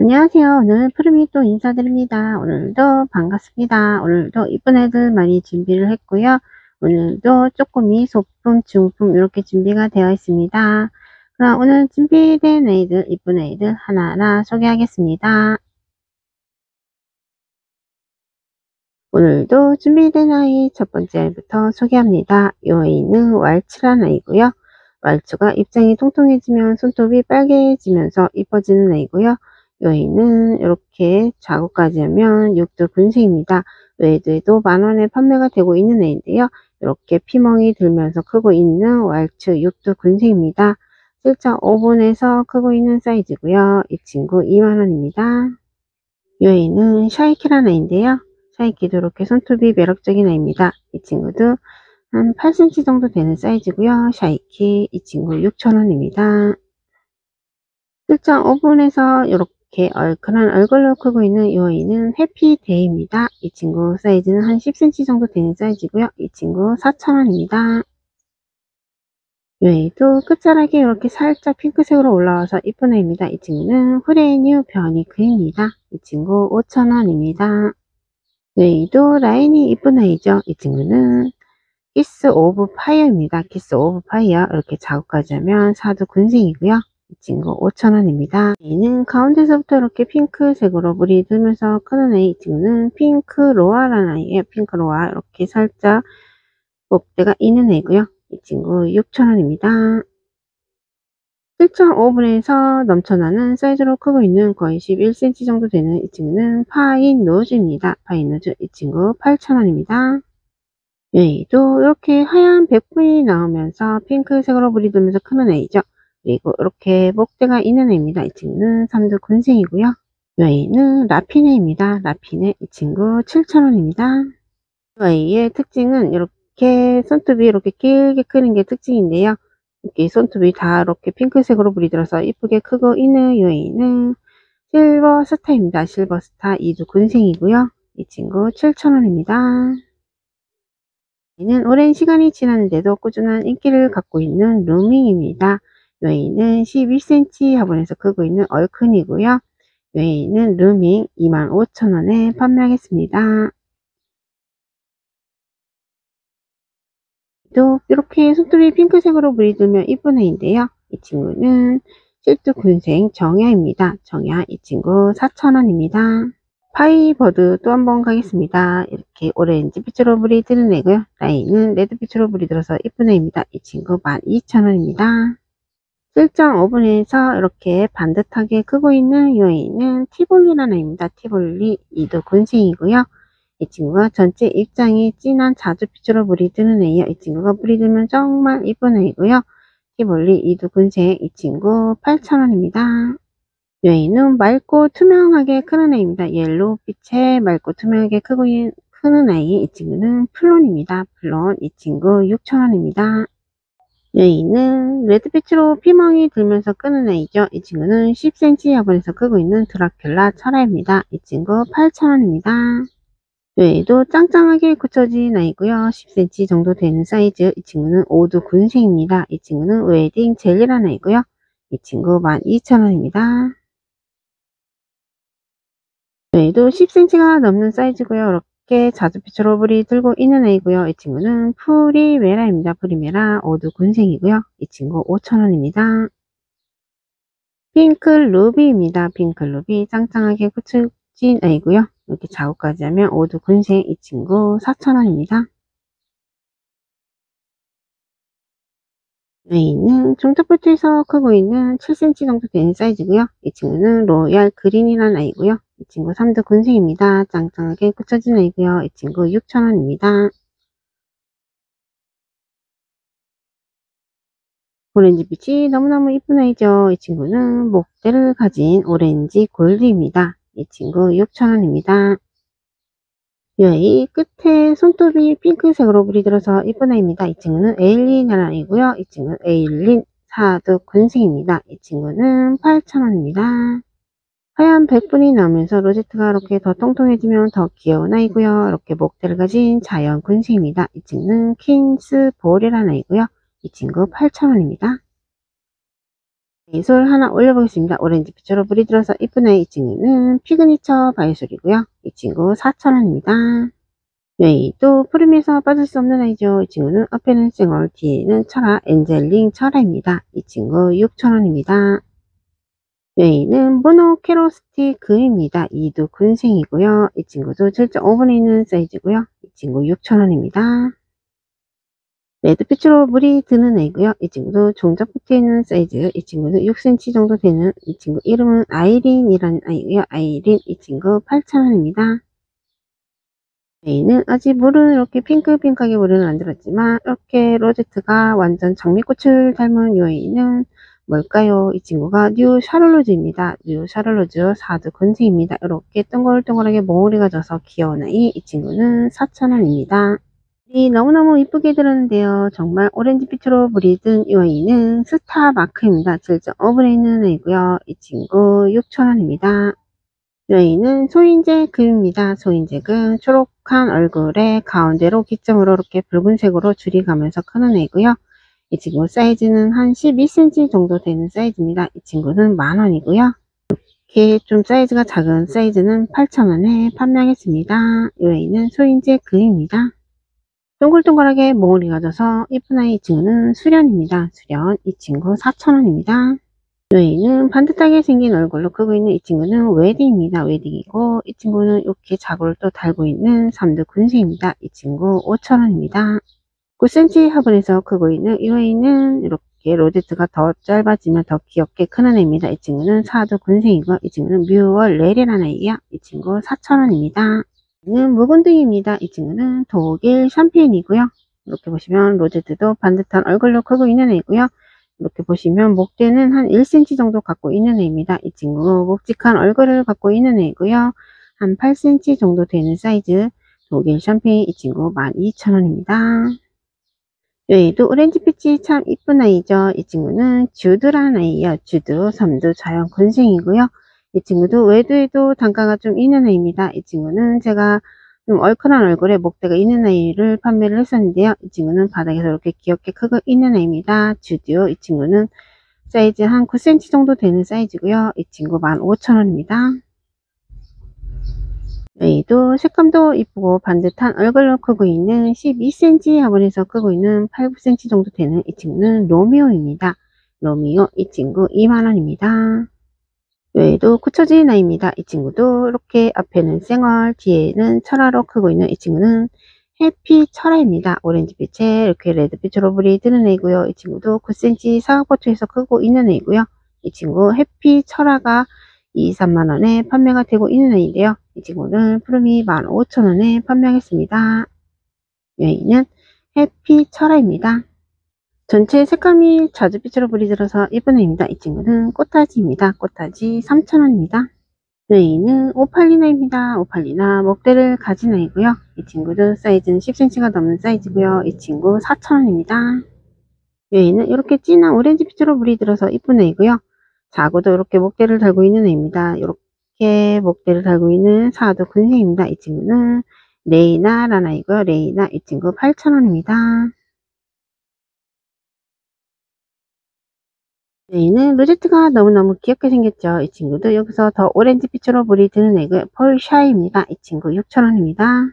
안녕하세요. 오늘 푸르미 또 인사드립니다. 오늘도 반갑습니다. 오늘도 이쁜 애들 많이 준비를 했고요. 오늘도 쪼꼬미, 소품, 중품 이렇게 준비가 되어 있습니다. 그럼 오늘 준비된 애들, 이쁜 애들 하나하나 소개하겠습니다. 오늘도 준비된 아이 첫 번째 아이부터 소개합니다. 이 아이는 왈츠란 아이고요. 왈츠가 입장이 통통해지면 손톱이 빨개지면서 이뻐지는 아이고요. 여인은 이렇게 자국까지 하면 육두 군생입니다. 외에도 만원에 판매가 되고 있는 애인데요. 이렇게 피멍이 들면서 크고 있는 왈츠 육두 군생입니다. 실장 5분에서 크고 있는 사이즈고요. 이 친구 2만원입니다. 여인은 샤이키라는 애인데요. 샤이키도 이렇게 손톱이 매력적인 애입니다. 이 친구도 한 8cm 정도 되는 사이즈고요. 샤이키 이 친구 6천원입니다. 실장 5분에서 이렇게 이렇게 얼큰한 얼굴로 크고 있는 이 아이는 Happy Day입니다. 이 친구 사이즈는 한 10cm 정도 되는 사이즈고요. 이 친구 4,000원입니다. 이 아이도 끝자락에 이렇게 살짝 핑크색으로 올라와서 이쁜 애입니다. 이 친구는 후레뉴 변이크입니다. 이 친구 5,000원입니다. 이 아이도 라인이 이쁜 애이죠. 이 친구는 Kiss of Fire입니다. Kiss of Fire 이렇게 작업까지 하면 사두 군생이고요. 이 친구 5,000원입니다. 얘는 가운데서부터 이렇게 핑크색으로 물이 들면서 크는 애, 이 친구는 핑크 로아라는 아이예요. 핑크 로아 이렇게 살짝 목대가 있는 애고요. 이 친구 6,000원입니다. 7.5분에서 넘쳐나는 사이즈로 크고 있는 거의 11cm 정도 되는 이 친구는 파인 노즈입니다. 파인 노즈 이 친구 8,000원입니다. 얘도 이렇게 하얀 백분이 나오면서 핑크색으로 물이 들면서 크는 애이죠. 그리고 이렇게 목대가 있는 애입니다. 이 친구는 3두 군생이고요. 이 아이는 라피네입니다. 라피네 이 친구 7,000원입니다. 이 아이의 특징은 이렇게 손톱이 이렇게 길게 크는 게 특징인데요. 이렇게 손톱이 다 이렇게 핑크색으로 불이 들어서 이쁘게 크고 있는 이 아이는 실버 스타입니다. 실버 스타 2두 군생이고요. 이 친구 7,000원입니다. 이는 오랜 시간이 지났는데도 꾸준한 인기를 갖고 있는 루밍입니다. 웨이는 11cm 화분에서 크고 있는 얼큰이고요. 웨이는 루밍 25,000원에 판매하겠습니다. 또 이렇게 손톱이 핑크색으로 물이 들면 이쁜 애인데요. 이 친구는 실드 군생 정야입니다. 정야 이 친구 4,000원입니다. 파이버드 또 한 번 가겠습니다. 이렇게 오렌지 빛으로 물이 드는 애고요. 라인은 red 빛으로 물이 들어서 이쁜 애입니다. 이 친구 12,000원입니다. 7.5분에서 이렇게 반듯하게 크고 있는 이 아이는 티볼리라는 아이입니다. 티볼리 2두 군생이고요. 이 친구가 전체 입장이 진한 자주빛으로 물이 드는 애예요. 이 친구가 물이 들면 정말 이쁜 애이고요. 티볼리 2두 군생 이 친구 8,000원입니다. 이 아이는 맑고 투명하게 크는 애입니다. yellow 빛에 맑고 투명하게 크고 크는 아이 이 친구는 플론입니다. 플론 이 친구 6,000원입니다. 라인은 red빛으로 피멍이 들면서 크는 애이죠. 이 친구는 10cm 화분에서 크고 있는 드라큘라 철화입니다. 이 친구 8,000원입니다. 여기도 짱짱하게 굳혀진 아이고요. 10cm 정도 되는 사이즈. 이 친구는 오두 군생입니다. 이 친구는 웨딩 젤리라는 아이고요. 이 친구 12,000원입니다. 여기도 10cm가 넘는 사이즈고요. 자주빛으로 물이 들고 있는 애이고요. 이 친구는 프리메라입니다. 프리메라 오두 군생이고요. 이 친구 5,000원입니다. 핑크 루비입니다. 핑크 루비 짱짱하게 굳혀진 애이고요. 이렇게 자구까지 하면 오두 군생 이 친구 4,000원입니다. 얘는 중턱부터에서 크고 있는 7cm 정도 되는 사이즈고요. 이 친구는 로얄 그린이라는 아이고요. 이 친구 3두 군생입니다. 짱짱하게 굳혀진 아이고요. 이 친구 6,000원입니다. 오렌지 빛이 너무너무 이쁜 아이죠. 이 친구는 목대를 가진 오렌지 골드입니다. 이 친구 6,000원입니다. 이 아이 끝에 손톱이 핑크색으로 물이 들어서 이쁜 아이입니다. 이 친구는 에일린이라는 아이고요. 이 친구는 에일린 사두 군생입니다. 이 친구는 8,000원입니다. 하얀 백분이 나오면서 로제트가 이렇게 더 통통해지면 더 귀여운 아이고요. 이렇게 목대를 가진 자연 군생입니다. 이 친구는 킨스 볼이라는 아이고요. 이 친구 8,000원입니다. 바이솔 하나 올려보겠습니다. 오렌지 빛으로 물이 들어서 이쁜 아이 이 친구는 피그니처 바이솔이고요. 이 친구 4,000원입니다. 여의도 푸름에서 빠질 수 없는 아이죠. 이 친구는 앞에는 쌩얼, 뒤에는 철화, 엔젤링 철화입니다. 이 친구 6,000원입니다. 여기는 모노케로스틱 금입니다. 이두 군생이고요. 이 친구도 7.5분에 있는 사이즈고요. 이 친구 6,000원입니다. red빛으로 물이 드는 애고요. 이 친구도 종잡 붙어 있는 사이즈. 이 친구도 6cm 정도 되는 이 친구 이름은 아이린이라는 아이고요. 아이린 이 친구 8,000원입니다. 메인은 아직 물은 이렇게 핑크핑크하게 물은 안 들었지만 이렇게 로제트가 완전 장미꽃을 닮은 요 애는 뭘까요? 이 친구가 뉴 샤를로즈입니다. 뉴 샤를로즈 사두 군생입니다. 이렇게 동글동글하게 몽우리가 져서 귀여운 아이 이 친구는 4,000원입니다. 이 너무너무 이쁘게 들었는데요. 정말 오렌지빛으로 물이 든 이 아이는 스타 마크입니다. 7.5분에 있는 아이고요. 이 친구 6,000원입니다. 이 아이는 소인제 금입니다. 소인제금 초록한 얼굴에 가운데로 기점으로 이렇게 붉은색으로 줄이 가면서 크는 애고요. 이 친구 사이즈는 한 12cm 정도 되는 사이즈입니다. 이 친구는 만원이고요. 이렇게 좀 사이즈가 작은 사이즈는 8,000원에 판매하겠습니다. 이 아이는 소인제 금입니다. 동글동글하게 몽울이가 져서 이쁜 아이 이 친구는 수련입니다. 수련 이 친구 4,000원입니다. 여인은 반듯하게 생긴 얼굴로 크고 있는 이 친구는 웨딩입니다. 웨딩이고 이 친구는 이렇게 자구를 또 달고 있는 삼두 군생입니다. 이 친구 5,000원입니다. 9cm 화분에서 크고 있는 이 아이는 이렇게 로제트가 더 짧아지면 더 귀엽게 크는 애입니다. 이 친구는 사두 군생이고 이 친구는 뮤얼 레리라는 아이예요. 이 친구 4,000원입니다. 는 묵은둥이입니다. 이 친구는 독일 샴페인이고요. 이렇게 보시면 로제트도 반듯한 얼굴로 크고 있는 애이고요. 이렇게 보시면 목대는 한 1cm 정도 갖고 있는 애입니다. 이 친구 묵직한 얼굴을 갖고 있는 애이고요. 한 8cm 정도 되는 사이즈 독일 샴페인 이 친구 12,000원입니다. 여기도 오렌지빛이 참 이쁜 아이죠. 이 친구는 주드라는 아이예요. 주드, 삼두 자연 근생이고요. 이 친구도 외도에도 단가가 좀 있는 아이입니다. 이 친구는 제가 좀 얼큰한 얼굴에 목대가 있는 아이를 판매를 했었는데요. 이 친구는 바닥에서 이렇게 귀엽게 크고 있는 아이입니다. 주디오 이 친구는 사이즈 한 9cm 정도 되는 사이즈고요. 이 친구 15,000원입니다. 여기도 색감도 이쁘고 반듯한 얼굴로 크고 있는 12cm 화분에서 크고 있는 8, 9cm 정도 되는 이 친구는 로미오입니다. 로미오 이 친구 2만원입니다. 여기도 굳혀진 아이입니다. 이 친구도 이렇게 앞에는 쌩얼, 뒤에는 철화로 크고 있는 이 친구는 해피 철화입니다. 오렌지빛에 이렇게 레드빛 으로 불이 드는 애이고요. 이 친구도 9cm 사각버트에서 크고 있는 애이고요. 이 친구 해피 철화가 2, 3만원에 판매가 되고 있는 애인데요. 이 친구는 푸름이 15,000원에 판매하겠습니다. 여기는 해피 철화입니다. 전체 색감이 자주빛으로 불이 들어서 예쁜 애입니다. 이 친구는 꽃타지입니다. 꽃타지 3,000원입니다. 여기는 오팔리나입니다. 오팔리나 목대를 가진 애이고요. 이 친구도 사이즈는 10cm가 넘는 사이즈고요. 이 친구 4,000원입니다. 여기는 이렇게 진한 오렌지빛으로 불이 들어서 이쁜 애이고요. 자구도 이렇게 목대를 달고 있는 애입니다. 이렇게 목대를 달고 있는 사두 군생입니다. 이 친구는 레이나라는 아이고요. 레이나 이 친구 8,000원입니다. 얘는 로제트가 너무너무 귀엽게 생겼죠. 이 친구도 여기서 더 오렌지빛으로 물이 드는 애고 폴샤입니다. 이 친구 6,000원입니다.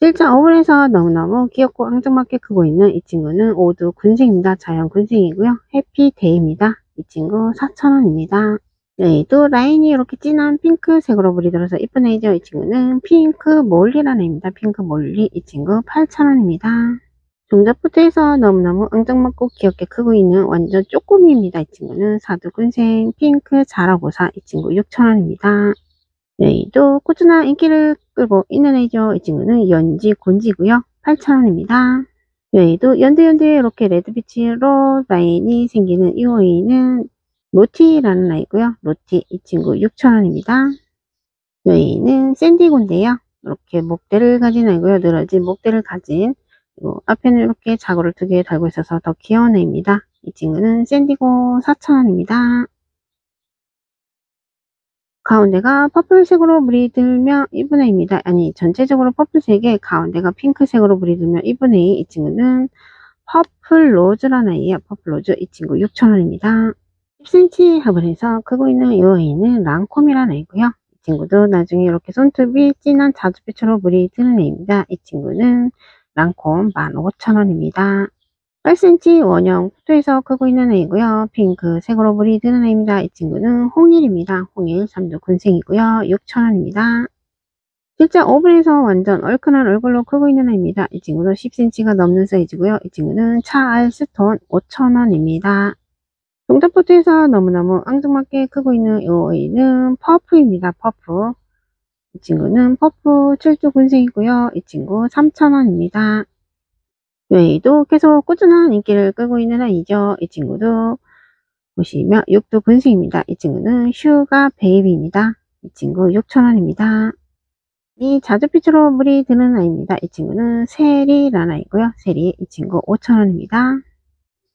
7.5분에서 너무너무 귀엽고 앙증맞게 크고 있는 이 친구는 오두 군생입니다. 자연 군생이고요. 해피데이입니다. 이 친구 4,000원입니다. 여기도 라인이 이렇게 진한 핑크색으로 물이 들어서 이쁜 애죠. 이 친구는 핑크 몰리라는 애입니다. 핑크 몰리 이 친구 8,000원입니다. 종잡부터 해서 너무너무 앙증맞고 귀엽게 크고 있는 완전 쪼꼬미입니다. 이 친구는 사두군생 핑크 자라고사 이 친구 6,000원입니다. 여기도 꾸준한 인기를 끌고 있는 애죠. 이 친구는 연지 곤지고요. 8,000원입니다. 여기도 연두연두에 이렇게 red빛으로 라인이 생기는 이 아이는 로티라는 아이고요. 로티 이 친구 6,000원입니다. 여기는 샌디곤데요. 이렇게 목대를 가진 아이고요. 늘어진 목대를 가진 앞에는 이렇게 자구를 두 개 달고 있어서 더 귀여운 애입니다. 이 친구는 샌디고 4,000원입니다. 가운데가 purple색으로 물이 들면 이쁜 애입니다. 아니 전체적으로 purple색에 가운데가 핑크색으로 물이 들면 이쁜 애. 이 친구는 Purple Rose라는 애예요. Purple Rose 이 친구 6,000원입니다. 10cm 화분에서 크고 있는 이 아이는 랑콤이라는 애고요. 이 친구도 나중에 이렇게 손톱이 진한 자주빛으로 물이 드는 애입니다. 이 친구는 랑콤 15,000원입니다. 8cm 원형 포트에서 크고 있는 애이고요. 핑크색으로 물이 드는 애입니다. 이 친구는 홍일입니다. 홍일 3두 군생이고요. 6,000원입니다. 실제 오븐에서 완전 얼큰한 얼굴로 크고 있는 애입니다. 이 친구도 10cm가 넘는 사이즈고요. 이 친구는 차알 스톤 5,000원입니다. 종자포트에서 너무너무 앙증맞게 크고 있는 이 아이는 퍼프입니다. 퍼프. 이 친구는 퍼프 7두 군생이고요. 이 친구 3,000원입니다. 이 아이도 계속 꾸준한 인기를 끌고 있는 아이죠. 이 친구도 보시면 6두 군생입니다. 이 친구는 Sugar Baby입니다. 이 친구 6,000원입니다. 이 자주빛으로 물이 드는 아이입니다. 이 친구는 세리라는 아이고요. 세리 이 친구 5,000원입니다.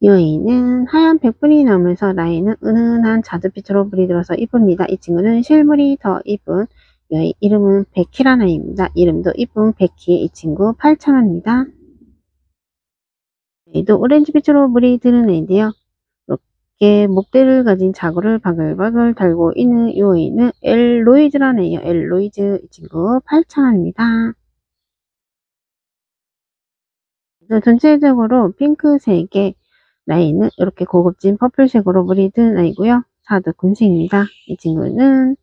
이 아이는 하얀 백분이 나오면서 라인은 은은한 자주빛으로 물이 들어서 이쁩니다. 이 친구는 실물이 더 이쁜 이 아이 이름은 베키라는 아이입니다. 이름도 이쁜 베키 이 친구 8,000원입니다. 얘도 오렌지빛으로 물이 드는 애인데요. 이렇게 목대를 가진 자구를 바글바글 달고 있는 이 아이는 엘로이즈라는 애예요. 엘로이즈 이 친구 8,000원입니다. 전체적으로 핑크색의 라인은 이렇게 고급진 purple색으로 든 아이고요. 사두 군생입니다. 이 친구는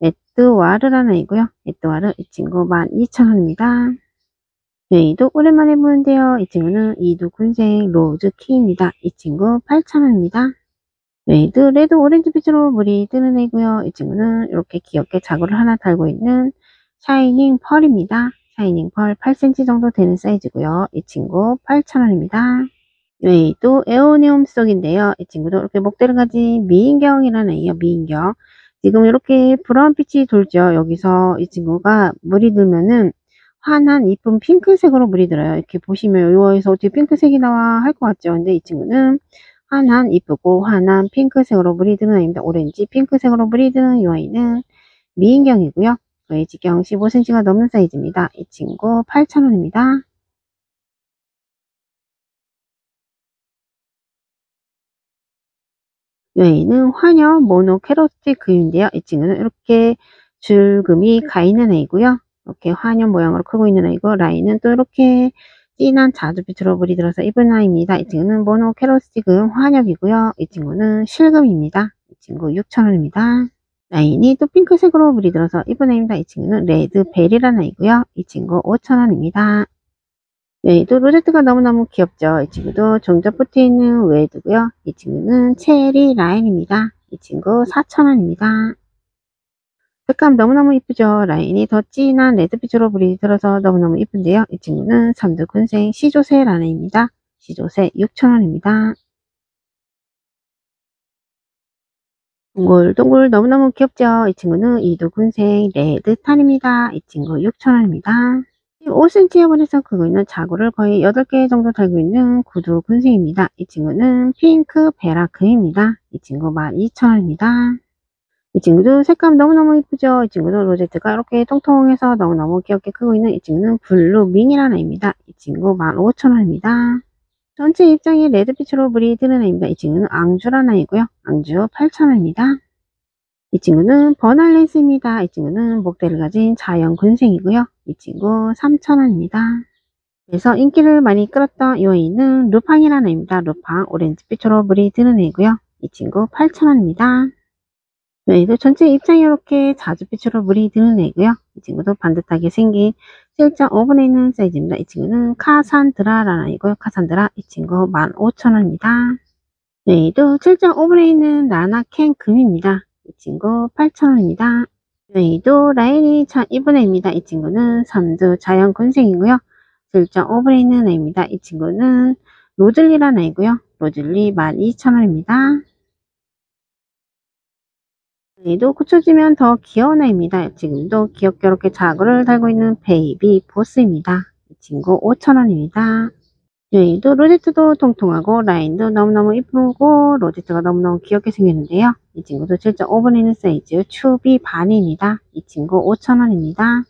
에드와르라는 아이고요. 에드와르 이 친구 12,000원입니다. 얘도 오랜만에 보는데요. 이 친구는 이두 군생 로즈 키입니다. 이 친구 8,000원입니다. 얘도 red 오렌지빛으로 물이 드는 애고요. 이 친구는 이렇게 귀엽게 자구를 하나 달고 있는 Shining Pearl입니다. Shining Pearl 8cm 정도 되는 사이즈고요. 이 친구 8,000원입니다. 얘도 에오니움 속인데요. 이 친구도 이렇게 목대를 가진 미인경이라는 애예요. 미인경. 지금 이렇게 brown빛이 돌죠. 여기서 이 친구가 물이 들면은 환한 이쁜 핑크색으로 물이 들어요. 이렇게 보시면 요에서 어떻게 핑크색이 나와 할 것 같죠. 근데 이 친구는 환한 이쁘고 환한 핑크색으로 물이 드는 아이입니다. 오렌지 핑크색으로 물이 드는 이 아이는 미인경이고요. 얘 직경 15cm가 넘는 사이즈입니다. 이 친구 8,000원입니다. 이 아이는 환엽 모노케로티스 금인데요. 이 친구는 이렇게 줄금이 가 있는 애이고요. 이렇게 환엽 모양으로 크고 있는 애이고 라인은 또 이렇게 진한 자주빛으로 물이 들어서 이쁜 아이입니다. 이 친구는 모노케로티스 금 환엽이고요. 이 친구는 실금입니다. 이 친구 6,000원입니다. 라인이 또 핑크색으로 물이 들어서 이쁜 아이입니다. 이 친구는 Red Bell이라는 아이고요. 이 친구 5,000원입니다. 얘도 로제트가 너무너무 귀엽죠. 이 친구도 종자포트에 있는 애이고요. 이 친구는 Cherry Line입니다. 이 친구 4,000원입니다. 색감 너무너무 이쁘죠. 라인이 더 진한 red빛으로 물이 들어서 너무너무 이쁜데요. 이 친구는 삼두군생 시조새라는 애입니다. 시조새 6,000원입니다. 동글 동글 너무너무 귀엽죠. 이 친구는 이두군생 레드탄입니다. 이 친구 6,000원입니다. 5cm 화분에서 크고 있는 자구를 거의 8개 정도 달고 있는 구두 군생입니다. 이 친구는 핑크 베라크입니다. 이 친구 12,000원입니다. 이 친구도 색감 너무너무 이쁘죠? 이 친구도 로제트가 이렇게 통통해서 너무너무 귀엽게 크고 있는 이 친구는 Blue Mini라는 애입니다. 이 친구 15,000원입니다. 전체 입장이 red빛으로 물이 드는 애입니다. 이 친구는 앙주라는 애이고요. 앙주 8,000원입니다. 이 친구는 버날레스입니다. 이 친구는 목대를 가진 자연 군생이고요. 이 친구 3,000원입니다. 그래서 인기를 많이 끌었던 이 아이는 루팡이라는 애입니다. 루팡 오렌지빛으로 물이 드는 애이고요. 이 친구 8,000원입니다. 얘도 전체 입장이 이렇게 자주빛으로 물이 드는 애고요. 이 친구도 반듯하게 생긴 7.5분의 있는 사이즈입니다. 이 친구는 카산드라라는 애고요. 카산드라 이 친구 15,000원입니다. 얘도 7.5분의 있는 나나캔 금입니다. 이 친구 8,000원입니다. 얘도 라인이 참 이쁜 애입니다. 이 친구는 3두 자연 군생이고요. 7.5분의 있는 애입니다. 이 친구는 로즐리라는 애고요. 로즐리 12,000원입니다. 얘도 굳혀지면 더 귀여운 애입니다. 지금도 귀엽게 이렇게 자구를 달고 있는 Baby Boss입니다. 이 친구 5,000원입니다. 얘도 로제트도 통통하고 라인도 너무너무 이쁘고 로제트가 너무너무 귀엽게 생겼는데요. 이 친구도 7.5분의 1 사이즈 추비 반입니다. 이 친구 5,000원입니다.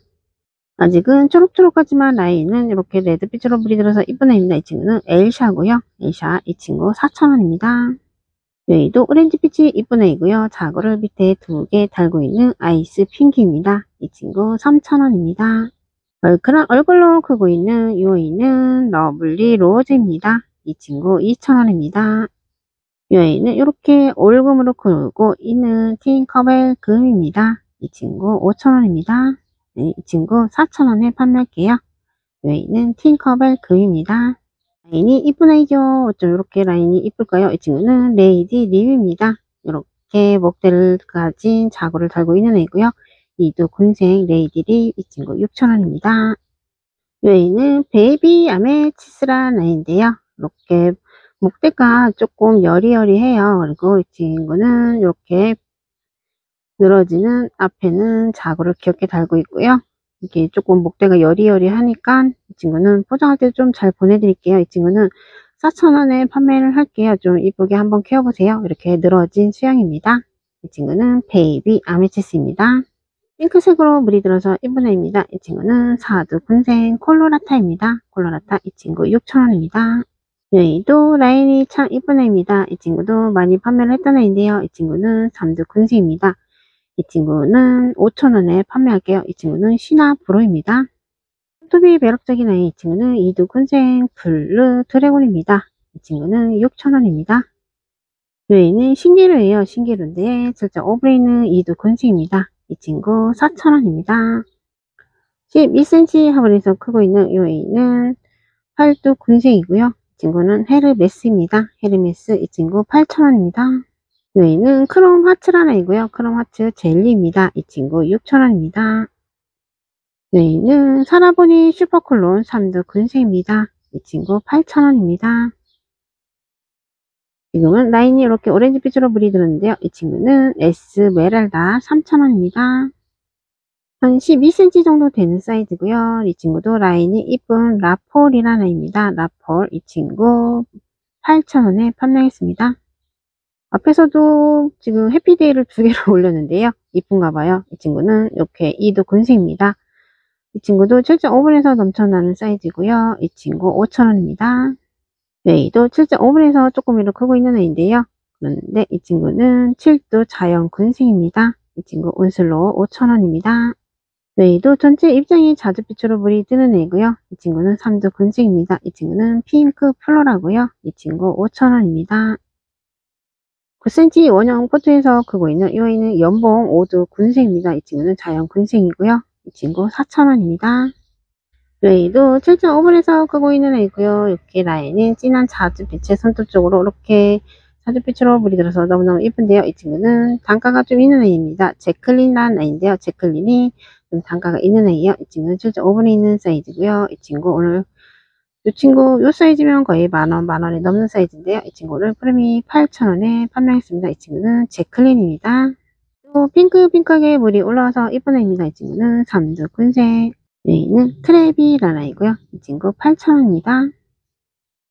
아직은 초록초록하지만 라인은 이렇게 red빛으로 물이 들어서 이쁜 애입니다. 이 친구는 엘샤고요. 엘샤 이 친구 4,000원입니다. 여기도 오렌지빛이 이쁜 애이고요. 자구를 밑에 두 개 달고 있는 Ice Pinky입니다. 이 친구 3,000원입니다. 얼큰한 얼굴로 크고 있는 이 아이는 Lovely Rose입니다. 이 친구 2,000원입니다. 이 아이는 이렇게 올금으로 크고 있는 Tinker Bell 금입니다. 이 친구 5,000원입니다. 네, 이 친구 4,000원에 판매할게요. 이 아이는 Tinker Bell 금입니다. 라인이 이쁜 아이죠. 어쩜 이렇게 라인이 이쁠까요? 이 친구는 Lady Lip입니다. 이렇게 목대를 가진 자구를 달고 있는 애고요. 이두 군생 Lady Lip, 이 친구 6,000원입니다. 이 아이는 Baby 아메치스란 아이인데요. 이렇게 목대가 조금 여리여리해요. 그리고 이 친구는 이렇게 늘어지는 앞에는 자구를 귀엽게 달고 있고요. 이게 조금 목대가 여리여리하니까 이 친구는 포장할 때 좀 잘 보내드릴게요. 이 친구는 4,000원에 판매를 할게요. 좀 이쁘게 한번 키워보세요. 이렇게 늘어진 수형입니다. 이 친구는 Baby 아메치스입니다. 핑크색으로 물이 들어서 이쁜 애입니다. 이 친구는 사두 군생 콜로라타입니다. 콜로라타 이 친구 6,000원입니다. 여기도 라인이 참 이쁜 애입니다. 이 친구도 많이 판매를 했던 애인데요. 이 친구는 삼두 군생입니다. 이 친구는 5,000원에 판매할게요. 이 친구는 시나브로입니다. 손톱이 매력적인 아이 이 친구는 이두 군생 블루 드래곤입니다. 이 친구는 6,000원입니다. 여기는 신기루예요. 신기루인데 실제 오브레이는 이두 군생입니다. 이 친구 4,000원입니다. 12cm 화분에서 크고 있는 이 아이는 팔두 군생이고요. 이 친구는 헤르메스입니다. 헤르메스 이 친구 8,000원입니다. 여기는 크롬 하츠란 아이고요. 크롬 하츠 젤리입니다. 이 친구 6,000원입니다. 여기는 사라보니 슈퍼클론 3두 군생입니다. 이 친구 8,000원입니다. 지금은 라인이 이렇게 오렌지빛으로 물이 드는데요. 이 친구는 S 메랄다 3,000원입니다. 한 12cm 정도 되는 사이즈고요. 이 친구도 라인이 이쁜 라폴이라는 아이입니다. 라폴 이 친구 8,000원에 판매했습니다. 앞에서도 지금 해피데이를 두 개를 올렸는데요. 이쁜가 봐요. 이 친구는 이렇게 이도 군생입니다. 이 친구도 7.5분에서 넘쳐나는 사이즈고요. 이 친구 5,000원입니다. 네, 이도 7.5분에서 조금 이렇게 크고 있는 애인데요. 그런데 이 친구는 7도 자연 군생입니다. 이 친구 온슬로 5,000원입니다. 네, 이도 전체 입장이 자주 빛으로 물이 뜨는 애고요. 이 친구는 3도 군생입니다. 이 친구는 핑크 플로라고요. 이 친구 5,000원입니다. 9cm 원형 포트에서 크고 있는 이 아이는 연봉 5두 군생입니다. 이 친구는 자연 군생이고요. 이 친구 4,000원입니다. 레이도 7.5분에서 크고 있는 애이고요. 이렇게 라인은 진한 자주빛의 손톱 쪽으로 이렇게 자주빛으로 물이 들어서 너무너무 예쁜데요. 이 친구는 단가가 좀 있는 애입니다. 제클린이라는 애인데요. 제클린이 좀 단가가 있는 애예요. 이 친구는 7.5분에 있는 사이즈고요. 이 친구 오늘 이 친구 이 사이즈면 거의 만원 만원이 넘는 사이즈인데요. 이 친구를 프레미 8,000원에 판매하겠습니다. 이 친구는 제클린입니다. 또 핑크핑크하게 물이 올라와서 이쁜 애입니다. 이 친구는 삼두 군색 여기는 트랩이 라나이고요. 이 친구 8,000원입니다.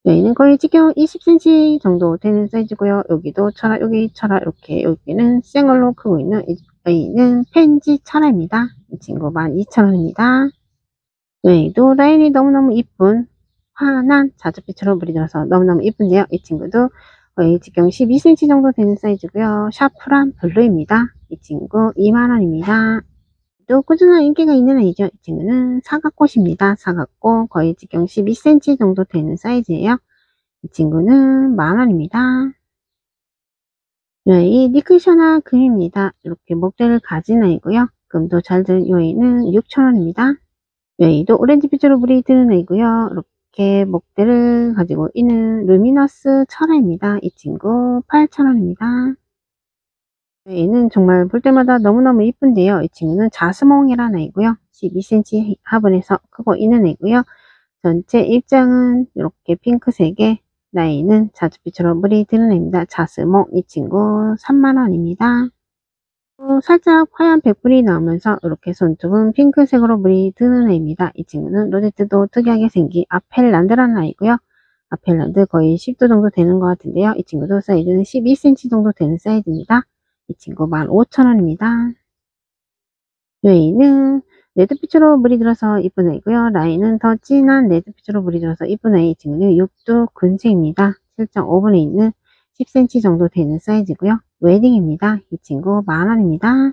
여기는 거의 지경 20cm 정도 되는 사이즈고요. 여기도 철화, 여기 철화 이렇게 여기는 생얼로 크고 있는 여기는 펜지 철화입니다. 이 친구 12,000원입니다. 여기도 라인이 너무너무 이쁜 환한 자주빛으로 물이 들어서 너무너무 이쁜데요. 이 친구도 거의 직경 12cm 정도 되는 사이즈고요. 샤프란 블루입니다. 이 친구 2만원입니다. 또 꾸준한 인기가 있는 아이죠. 이 친구는 사각꽃입니다. 사각꽃 거의 직경 12cm 정도 되는 사이즈예요. 이 친구는 만원입니다. 이 니클셔나 금입니다. 이렇게 목대를 가진 아이고요. 금도 잘 든 요 아이는 6천원입니다. 여기도 오렌지 빛으로 물이 드는 아이고요. 이렇게 목대를 가지고 있는 루미너스 철화입니다. 이 친구 8,000원입니다. 얘는 정말 볼 때마다 너무너무 이쁜데요. 이 친구는 자스몽이라는 애고요. 12cm 화분에서 크고 있는 애고요. 전체 입장은 이렇게 핑크색의 라인은 자주빛으로 물이 드는 애입니다. 자스몽 이 친구 3만원입니다. 살짝 하얀 백불이 나오면서 이렇게 손톱은 핑크색으로 물이 드는 애입니다. 이 친구는 로제트도 특이하게 생긴 아펠란드라는 아이고요. 아펠란드 거의 10도 정도 되는 것 같은데요. 이 친구도 사이즈는 12cm 정도 되는 사이즈입니다. 이 친구 15,000원입니다. 여기는 레드빛으로 물이 들어서 이쁜 애이고요. 라인은 더 진한 레드빛으로 물이 들어서 이쁜 애이 친구는 6두 군생입니다. 7.5분에 있는 10cm 정도 되는 사이즈고요. 웨딩입니다. 이 친구 만원입니다.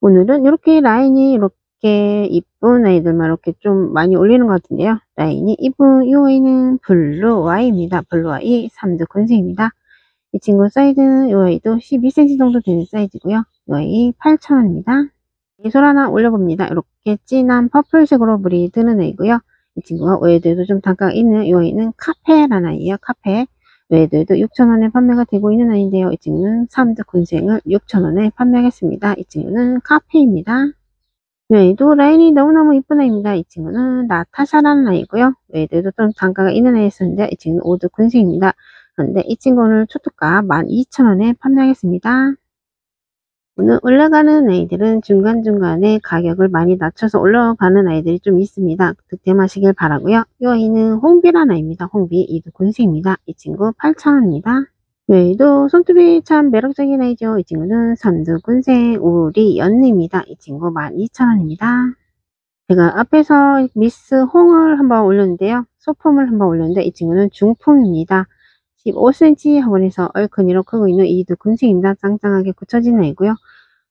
오늘은 이렇게 라인이 이렇게 이쁜 아이들만 이렇게 좀 많이 올리는 것 같은데요. 라인이 이쁜 이 아이는 블루 와이입니다. 블루 와이 3두 군생입니다. 이 친구 사이즈는 이 아이도 12cm 정도 되는 사이즈고요. 이 아이 8,000원입니다. 이솔 하나 올려봅니다. 이렇게 진한 퍼플색으로 물이 드는 애이고요. 이 친구가 외두도 좀 단가가 있는 이 아이는 카페라는 아이예요. 카페. 외두도 6,000원에 판매가 되고 있는 아이인데요. 이 친구는 3두 군생을 6,000원에 판매하겠습니다. 이 친구는 카페입니다. 외두도 라인이 너무너무 이쁜 아이입니다. 이 친구는 나타샤라는 아이고요. 외에도 좀 단가가 있는 아이였었는데 이 친구는 5두 군생입니다. 그런데 이 친구는 초특가 12,000원에 판매하겠습니다. 오늘 올라가는 아이들은 중간중간에 가격을 많이 낮춰서 올라가는 아이들이 좀 있습니다. 득템하시길 바라고요. 이 아이는 홍비란 아이입니다. 홍비 이도 군색입니다. 이 친구 8,000원입니다. 여기도 손톱이 참 매력적인 아이죠. 이 친구는 선두 군색 우리 연입니다. 이 친구 12,000원입니다. 제가 앞에서 미스 홍을 한번 올렸는데요. 소품을 한번 올렸는데 이 친구는 중품입니다. 15cm 화분에서 얼큰이로 크고 있는 이두 군생입니다. 짱짱하게 굳혀진 아이고요.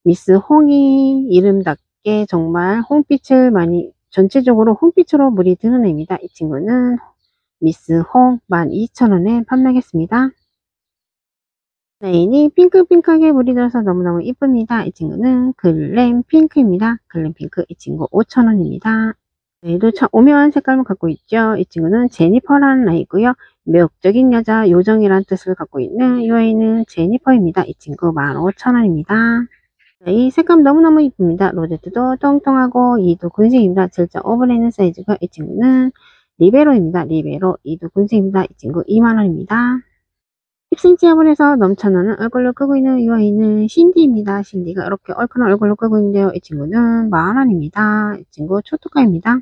미스 홍이 이름답게 정말 홍빛을 많이 전체적으로 홍빛으로 물이 드는 애입니다. 이 친구는 미스 홍 12,000원에 판매하겠습니다. 라인이 핑크핑크하게 물이 들어서 너무너무 이쁩니다. 이 친구는 글램 핑크입니다. 글램 핑크 이 친구 5,000원입니다. 얘도 참 오묘한 색감을 갖고 있죠. 이 친구는 제니퍼라는 아이고요. 매력적인 여자 요정이란 뜻을 갖고 있는 이 아이는 제니퍼입니다. 이 친구 15,000원입니다. 이 색감 너무너무 이쁩니다. 로제트도 똥똥하고 이도 군색입니다. 7.5분에 있는 사이즈가 이 친구는 리베로입니다. 리베로 이도 군색입니다. 이 친구 2만원입니다. 10cm 화분에서 넘쳐나는 얼굴로 끄고 있는 이 아이는 신디입니다. 신디가 이렇게 얼큰한 얼굴로 끄고 있는데요. 이 친구는 만원입니다. 이 친구 초특가입니다.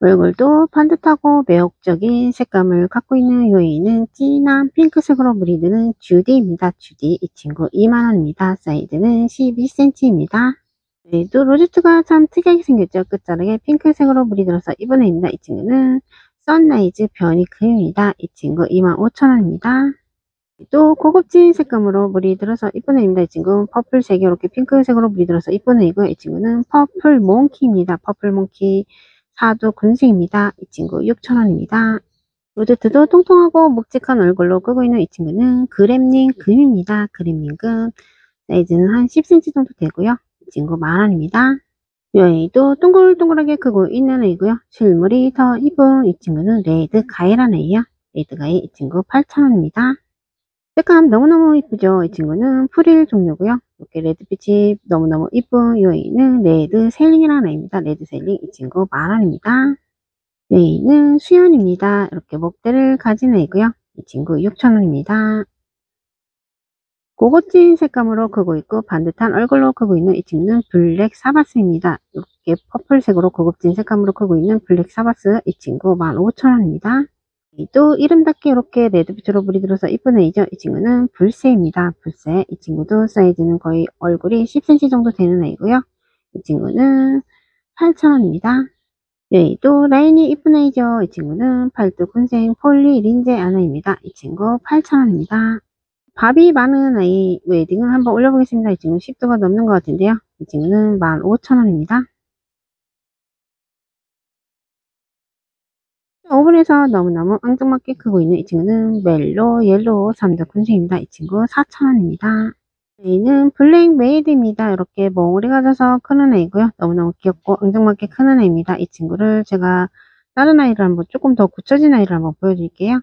얼굴도 반듯하고 매혹적인 색감을 갖고 있는 요 아이는 진한 핑크색으로 물이 드는 주디입니다. 주디 이 친구 2만원입니다. 사이즈는 12cm입니다. 얘도 로제트가 참 특이하게 생겼죠. 끝자락에 핑크색으로 물이 들어서 이쁜 애입니다. 이 친구는 선라이즈 변이 금입니다. 이 친구 25,000원입니다. 또 고급진 색감으로 물이 들어서 이쁜 애입니다. 이 친구는 퍼플색이 이렇게 핑크색으로 물이 들어서 이쁜 애이고요. 이 친구는 퍼플 몽키입니다. 퍼플 몽키 사두 군생입니다. 이 친구 6,000원입니다. 로제트도 통통하고 묵직한 얼굴로 크고 있는 이 친구는 그램링 금입니다. 그램링 금 사이즈는 한 10cm 정도 되고요. 이 친구 만원입니다. 이 아이도 동글동글하게 크고 있는 애이고요. 실물이 더 이쁜 이 친구는 레드 가이라는 애이요. 레드 가이 이 친구 8,000원입니다. 색감 너무너무 이쁘죠? 이 친구는 프릴 종류고요. 이렇게 레드빛이 너무너무 이쁜 이 아이는 레드 셀링이라는 아이입니다. 레드 셀링 이 친구 만원입니다. 이 아이는 수연입니다. 이렇게 목대를 가진 애이고요. 이 친구 6천원입니다. 고급진 색감으로 크고 있고 반듯한 얼굴로 크고 있는 이 친구는 블랙 사바스입니다. 이렇게 퍼플색으로 고급진 색감으로 크고 있는 블랙 사바스 이 친구 15,000원입니다. 또 이름답게 이렇게 레드빛으로 물이 들어서 이쁜 애이죠. 이 친구는 불새입니다. 불새. 이 친구도 사이즈는 거의 얼굴이 10cm 정도 되는 애이고요. 이 친구는 8,000원입니다. 얘도 라인이 이쁜 애이죠. 이 친구는 팔두 군생 폴리 린제 아나입니다. 이 친구 8,000원입니다. 밥이 많은 아이 웨딩을 한번 올려보겠습니다. 이 친구는 10두가 넘는 것 같은데요. 이 친구는 15,000원입니다. 5분에서 너무너무 앙증맞게 크고 있는 이 친구는 멜로 옐로우 3두 군생입니다. 이 친구 4,000원입니다. 얘는 블랙 메이드입니다. 이렇게 몽우리가 져서 크는 애이고요. 너무너무 귀엽고 앙증맞게 크는 애입니다. 이 친구를 제가 다른 아이를 한번 조금 더 굳혀진 아이를 한번 보여드릴게요.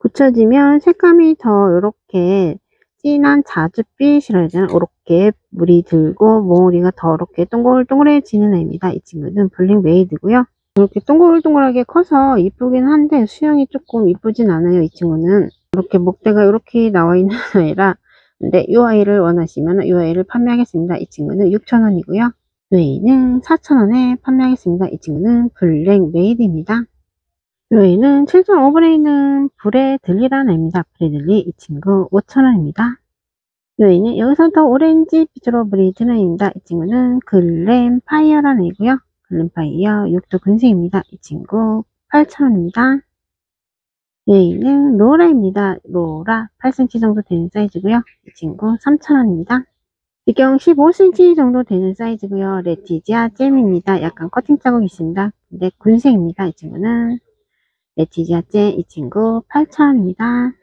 굳혀지면 색감이 더 이렇게 진한 자줏빛이라 해야 되나 이렇게 물이 들고 몽우리가 더 이렇게 동글동글해지는 애입니다. 이 친구는 블랙 메이드고요. 이렇게 동글동글하게 커서 이쁘긴 한데 수형이 조금 이쁘진 않아요. 이 친구는 이렇게 목대가 이렇게 나와 있는 아이라 근데 이 아이를 원하시면 이 아이를 판매하겠습니다. 이 친구는 6,000원이고요. 웨이는 4,000원에 판매하겠습니다. 이 친구는 블랙 메이드입니다. 7.5분에 있는 불에 들리라는 애입니다. 불에 들리 이 친구 5,000원입니다. 여기는 여기서부터 오렌지 빛으로 물이 드는 애입니다. 이 친구는 글램 파이어라는 애이고요. 글램 파이어 6두 군생입니다. 이 친구 8,000원입니다. 얘는 로라입니다. 로라 8cm 정도 되는 사이즈고요. 이 친구 3,000원입니다. 직경 15cm 정도 되는 사이즈고요. 레티지아 잼입니다. 약간 커팅 자국이 있습니다. 근데 군생입니다. 이 친구는 레티지아 잼 이 친구 8,000원입니다.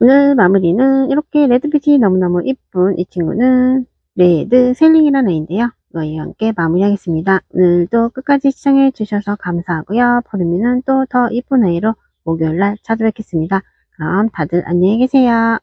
오늘 마무리는 이렇게 red빛이 너무너무 이쁜 이 친구는 레드 셀링이라는 애인데요. 이와 함께 마무리하겠습니다. 오늘도 끝까지 시청해 주셔서 감사하고요. 포르미는 또 더 이쁜 아이로 목요일날 찾아뵙겠습니다. 그럼 다들 안녕히 계세요.